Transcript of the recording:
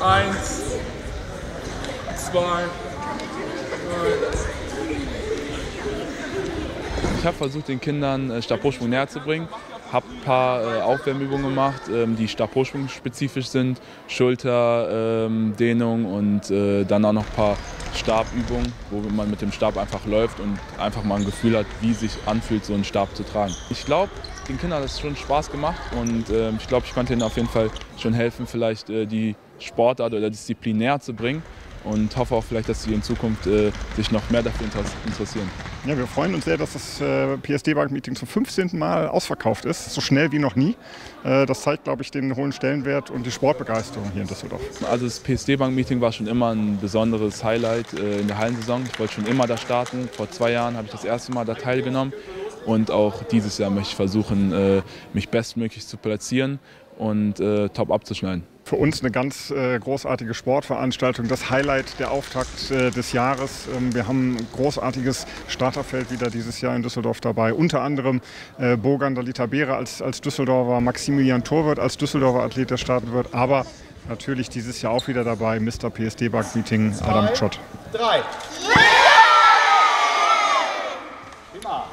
Eins, zwei, drei. Ich habe versucht, den Kindern äh, Stabhochsprung näher zu bringen. Habe ein paar äh, Aufwärmübungen gemacht, ähm, die Stabhochsprung spezifisch sind. Schulterdehnung ähm, und äh, dann auch noch ein paar Stabübungen, wo man mit dem Stab einfach läuft und einfach mal ein Gefühl hat, wie sich anfühlt, so einen Stab zu tragen. Ich glaube, den Kindern hat es schon Spaß gemacht und äh, ich glaube, ich konnte ihnen auf jeden Fall schon helfen, vielleicht äh, die Sportart oder Disziplin näher zu bringen und hoffe auch vielleicht, dass sie in Zukunft äh, sich noch mehr dafür interessieren. Ja, wir freuen uns sehr, dass das äh, PSD-Bank-Meeting zum 15. Mal ausverkauft ist, so schnell wie noch nie. Äh, das zeigt, glaube ich, den hohen Stellenwert und die Sportbegeisterung hier in Düsseldorf. Also das PSD-Bank-Meeting war schon immer ein besonderes Highlight äh, in der Hallensaison. Ich wollte schon immer da starten. Vor zwei Jahren habe ich das erste Mal da teilgenommen. Und auch dieses Jahr möchte ich versuchen, mich bestmöglich zu platzieren und top abzuschneiden für uns eine ganz äh, großartige Sportveranstaltung, das Highlight, der Auftakt äh, des Jahres. Ähm, wir haben ein großartiges Starterfeld wieder dieses Jahr in Düsseldorf dabei. Unter anderem äh, Bogan Dalita Beere als, als Düsseldorfer, Maximilian Torwirt als Düsseldorfer Athlet, der starten wird. Aber natürlich dieses Jahr auch wieder dabei Mr. PSD Bug Meeting Adam Schott. Drei. Yeah! Prima.